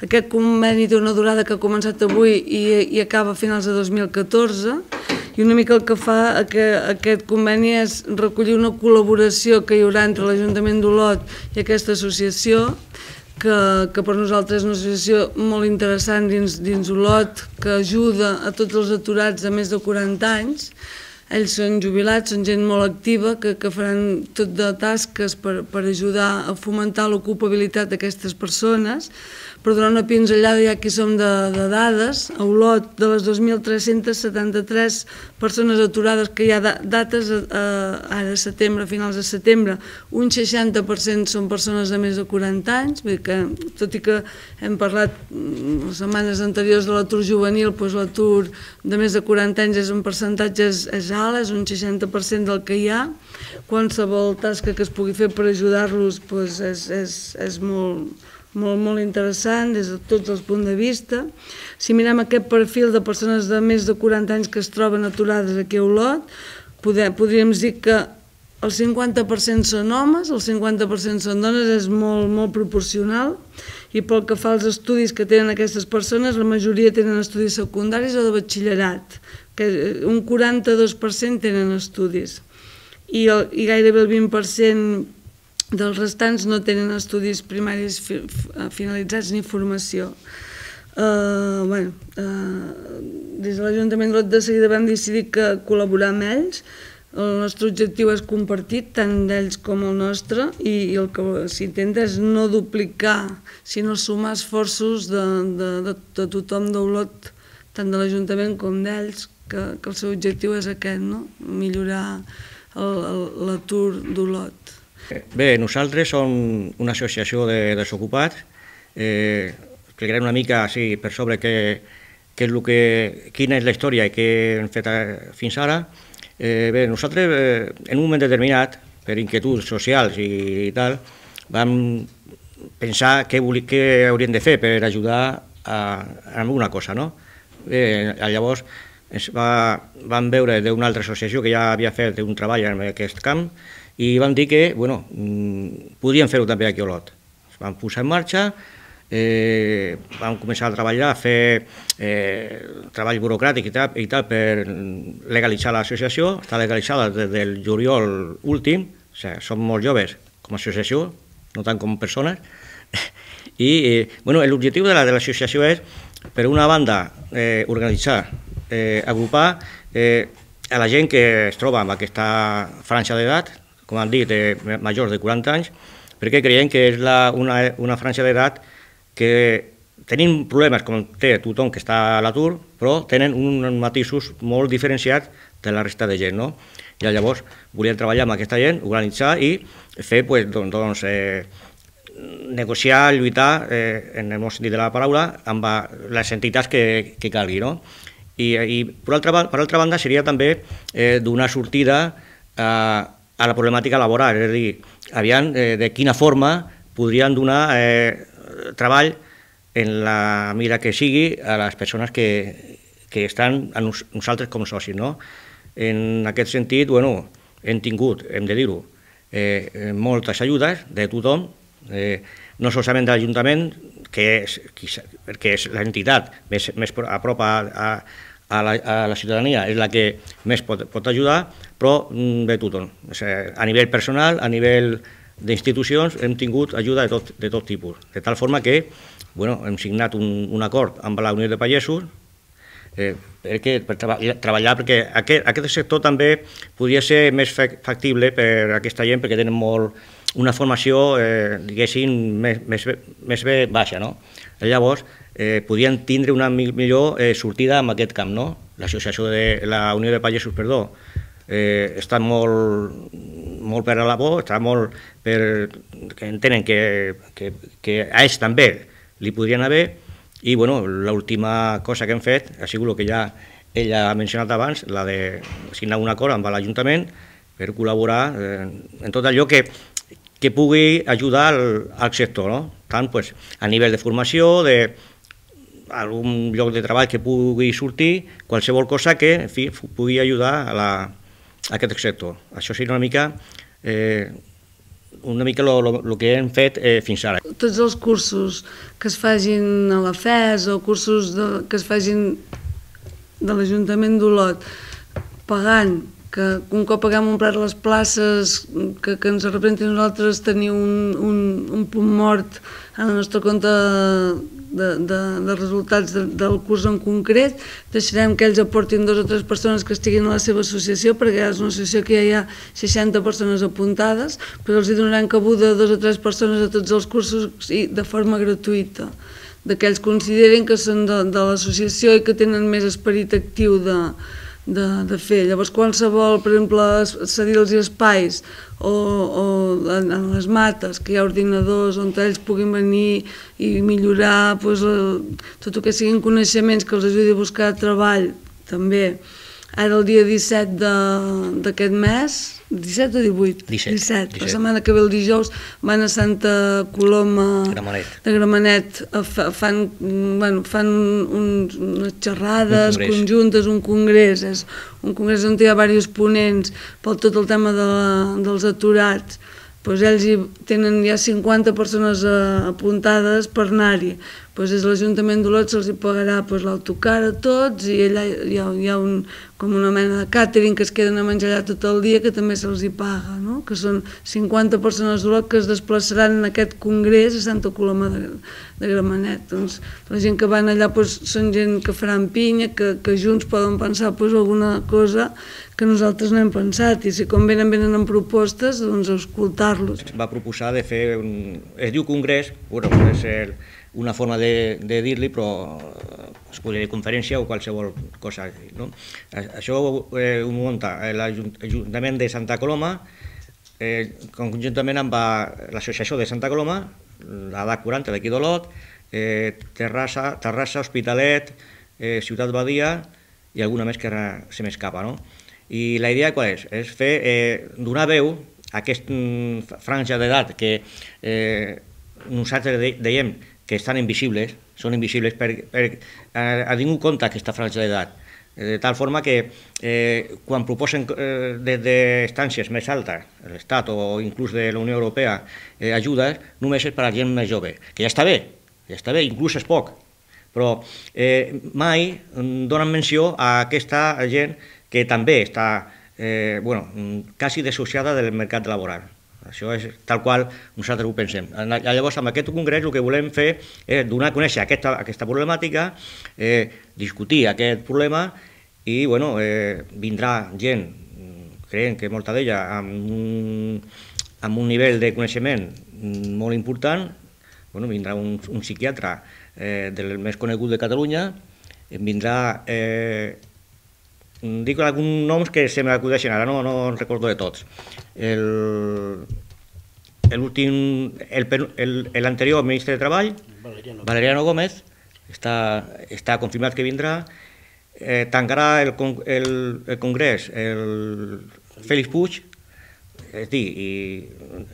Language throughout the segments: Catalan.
Aquest conveni té una durada que ha començat avui i, i acaba a finals de 2014 i una mica el que fa que aquest conveni és recollir una col·laboració que hi haurà entre l'Ajuntament d'Olot i aquesta associació que, que per nosaltres és una associació molt interessant dins, dins Olot, que ajuda a tots els aturats de més de 40 anys. Ells són jubilats, són gent molt activa, que, que faran tot de tasques per, per ajudar a fomentar l'ocupabilitat d'aquestes persones, per donar una pinzellada ja que som de, de dades, a Olot de les 2.373 persones aturades que hi ha dates eh, ara a setembre, a finals de setembre, un 60% són persones de més de 40 anys, vull dir que tot i que hem parlat mm, les setmanes anteriors de l'atur juvenil, doncs l'atur de més de 40 anys és un percentatge és, és és un 60% del que hi ha, qualsevol tasca que es pugui fer per ajudar-los doncs és, és, és molt molt, molt interessant des de tots els punts de vista. Si mirem aquest perfil de persones de més de 40 anys que es troben aturades aquí a Olot, poder, podríem dir que el 50% són homes, el 50% són dones, és molt, molt proporcional, i pel que fa als estudis que tenen aquestes persones, la majoria tenen estudis secundaris o de batxillerat, que un 42% tenen estudis, i, el, i gairebé el 20% dels restants no tenen estudis primaris fi, finalitzats ni formació. Uh, bueno, uh, des de l'Ajuntament de seguida vam decidir que col·laborar amb ells, el nostre objectiu és compartit, tant d'ells com el nostre, i, i el que s'intenta és no duplicar, sinó sumar esforços de, de, de, de tothom d'Olot, tant de l'Ajuntament com d'ells, que, que el seu objectiu és aquest, no? millorar l'atur d'Olot. Bé, nosaltres som una associació de desocupats. Eh, explicarem una mica sí, per sobre què, què és el que, quina és la història i què hem fet fins ara. Eh, bé, nosaltres, eh, en un moment determinat, per inquietuds socials i, i tal, vam pensar què, què hauríem de fer per ajudar a, a alguna cosa, no? Bé, llavors ens va, vam veure d'una altra associació que ja havia fet un treball en aquest camp i van dir que bueno, mm, podien fer-ho també aquí a Olot. Es van posar en marxa, eh, vam començar a treballar, a fer eh, treball burocràtic i tal, i tal per legalitzar l'associació, està legalitzada des del juliol últim, o sigui, som molt joves com a associació, no tant com persones, i eh, bueno, l'objectiu de l'associació és, per una banda, eh, organitzar, eh, agrupar eh, a la gent que es troba amb aquesta franja d'edat, com han dit, eh, majors de 40 anys, perquè creiem que és la, una, una franja d'edat que tenim problemes com té tothom que està a l'atur, però tenen uns matisos molt diferenciats de la resta de gent. No? I llavors volíem treballar amb aquesta gent, organitzar i fer, pues, doncs, doncs eh, negociar, lluitar, eh, en el bon sentit de la paraula, amb les entitats que, que calgui. No? I, i per, altra, per altra banda seria també eh, donar sortida a, a la problemàtica laboral, és a dir, aviam eh, de quina forma podrien donar eh, treball en la mira que sigui a les persones que, que estan a nos, nosaltres com socis. No? En aquest sentit, bueno, hem tingut, hem de dir-ho, eh, moltes ajudes de tothom, eh, no solament de l'Ajuntament, que és, perquè és l'entitat més, més a prop a, a, a la, a la ciutadania és la que més pot, pot ajudar, però mm, de tothom. O sigui, a nivell personal, a nivell d'institucions, hem tingut ajuda de tot, de tot tipus. De tal forma que bueno, hem signat un, un acord amb la Unió de Pagesos eh, perquè, per treballar, treballar perquè aquest, aquest sector també podria ser més factible per aquesta gent perquè tenen molt, una formació, eh, diguéssim, més, més, més bé baixa, no? Llavors, eh, podien tindre una millor eh, sortida en aquest camp, no? L'associació de la Unió de Pagesos, perdó, eh, està molt, molt per a la por, està molt per... que entenen que, que, que a ells també li podrien haver, i bueno, l'última cosa que hem fet ha sigut el que ja ella ha mencionat abans, la de signar un acord amb l'Ajuntament per col·laborar eh, en tot allò que que pugui ajudar al, al sector, no? tant pues, a nivell de formació, de algun lloc de treball que pugui sortir, qualsevol cosa que en fi, pugui ajudar a, la, aquest sector. Això seria una mica eh, una mica el que hem fet eh, fins ara. Tots els cursos que es facin a la FES o cursos de, que es facin de l'Ajuntament d'Olot pagant que un cop haguem omplert les places que, que ens representin nosaltres tenir un, un, un punt mort en el nostre compte de, de, de resultats de, del curs en concret, deixarem que ells aportin dos o tres persones que estiguin a la seva associació, perquè és una associació que ja hi ha 60 persones apuntades, però els hi donaran cabuda dos o tres persones a tots els cursos i de forma gratuïta d'aquells consideren que són de, de l'associació i que tenen més esperit actiu de, de, de fer. Llavors, qualsevol, per exemple, cedir els espais o, o en, en les mates, que hi ha ordinadors on ells puguin venir i millorar doncs, el, tot el que siguin coneixements que els ajudi a buscar treball, també. Ara el dia 17 d'aquest mes, 17 o 18? 17. 17. 17. La setmana que ve el dijous van a Santa Coloma Gramenet. de Gramenet, fan, bueno, fan un, unes xerrades un conjuntes, un congrés, és un congrés on hi ha diversos ponents pel tot el tema de la, dels aturats, doncs ells hi tenen ja 50 persones eh, apuntades per anar-hi doncs des de l'Ajuntament d'Olot se'ls pagarà doncs, l'autocar a tots i allà hi ha, hi ha un, com una mena de càtering que es queden a menjar allà tot el dia que també se'ls hi paga, no? que són 50 persones d'Olot que es desplaçaran en aquest congrés a Santa Coloma de, de Gramenet. Doncs, la gent que van allà doncs, són gent que faran pinya, que, que junts poden pensar doncs, alguna cosa que nosaltres no hem pensat i si com venen, venen amb propostes, doncs escoltar-los. Va proposar de fer un... es diu congrés, bueno, és el, una forma de, de dir-li, però es podria dir conferència o qualsevol cosa. No? Això eh, ho munta l'Ajuntament de Santa Coloma, eh, conjuntament amb l'Associació de Santa Coloma, la DAC 40 d'aquí d'Olot, eh, Terrassa, Terrassa, Hospitalet, eh, Ciutat Badia i alguna més que ara se m'escapa. No? I la idea qual és? És fer, eh, donar veu a aquesta mm, franja d'edat que eh, nosaltres dèiem que estan invisibles, són invisibles per, per a, a ningú compta aquesta franja d'edat. De tal forma que eh, quan proposen eh, des d'estàncies més altes, l'Estat o inclús de la Unió Europea, eh, ajudes, només és per a gent més jove, que ja està bé, ja està bé, inclús és poc, però eh, mai donen menció a aquesta gent que també està eh, bueno, quasi dissociada del mercat laboral. Això és tal qual nosaltres ho pensem. Llavors, amb aquest congrés el que volem fer és donar a conèixer aquesta, aquesta problemàtica, eh, discutir aquest problema i bueno, eh, vindrà gent, creiem que molta d'ella, amb, un, amb un nivell de coneixement molt important, bueno, vindrà un, un psiquiatre eh, del més conegut de Catalunya, vindrà eh, dic alguns noms que se m'acudeixen ara, no, no recordo de tots. El, l'últim, l'anterior ministre de Treball, Valeriano, Valeriano Gómez, està, està confirmat que vindrà, eh, tancarà el, el, el Congrés el Félix Puig, és dir,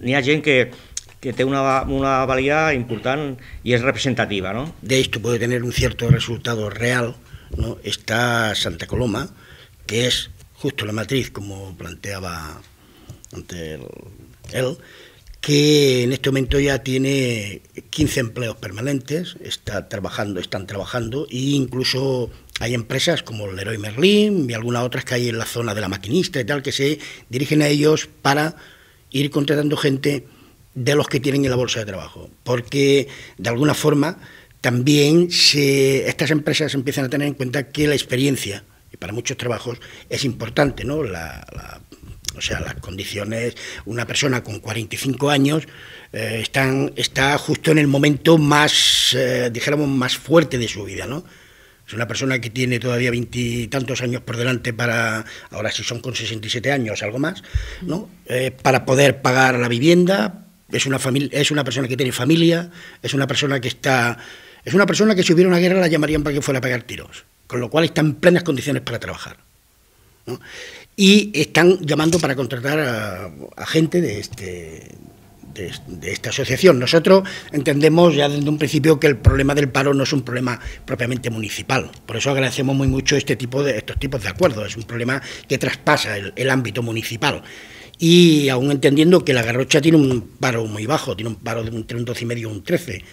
n'hi ha gent que, que té una, una valia important i és representativa. ¿no? De esto puede tener un cierto resultado real, ¿no? está Santa Coloma, que es justo la matriz, como planteaba ante él, que en este momento ya tiene 15 empleos permanentes, está trabajando, están trabajando, e incluso hay empresas como Leroy Merlin y algunas otras que hay en la zona de la maquinista y tal, que se dirigen a ellos para ir contratando gente de los que tienen en la bolsa de trabajo, porque de alguna forma también se, estas empresas empiezan a tener en cuenta que la experiencia y para muchos trabajos es importante, ¿no? La, o sea, las condiciones, una persona con 45 años eh, está justo en el momento más, eh, dijéramos, más fuerte de su vida, ¿no? Es una persona que tiene todavía veintitantos años por delante para, ahora sí son con 67 años, algo más, ¿no? Eh, para poder pagar la vivienda, es una, familia, es una persona que tiene familia, es una persona que está, es una persona que si hubiera una guerra la llamarían para que fuera a pegar tiros con lo cual están en plenas condiciones para trabajar. Y están llamando para contratar a, gente de, este, de, esta asociación. Nosotros entendemos ya desde un principio que el problema del paro no es un problema propiamente municipal. Por eso agradecemos muy mucho este tipo de, estos tipos de acuerdos. Es un problema que traspasa el, ámbito municipal. y aún entendiendo que la Garrocha tiene un paro muy bajo, tiene un paro de entre un 12,5 y un 13.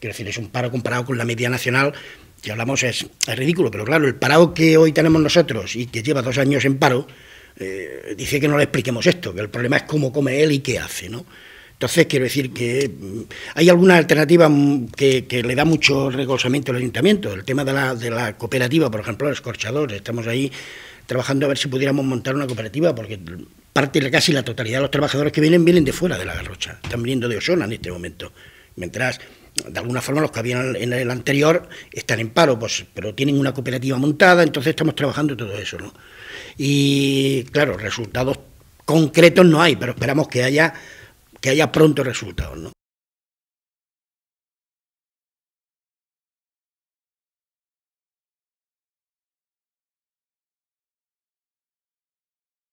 Quiero decir, es un paro comparado con la media nacional, que hablamos es, ridículo, pero claro, el paro que hoy tenemos nosotros y que lleva dos años en paro, eh, dice que no le expliquemos esto, que el problema es cómo come él y qué hace, ¿no? Entonces, quiero decir que mm, hay alguna alternativa mm, que, le da mucho regosamiento al ayuntamiento. El tema de la, de la cooperativa, por ejemplo, el escorchador. Estamos ahí trabajando a ver si pudiéramos montar una cooperativa, porque parte, casi la totalidad de los trabajadores que vienen vienen de fuera de la garrocha, están viniendo de Osona en este momento. Mientras, de alguna forma, los que habían en el anterior están en paro, pues, pero tienen una cooperativa montada, entonces estamos trabajando todo eso. ¿no? Y claro, resultados concretos no hay, pero esperamos que haya, que haya pronto resultados. ¿no?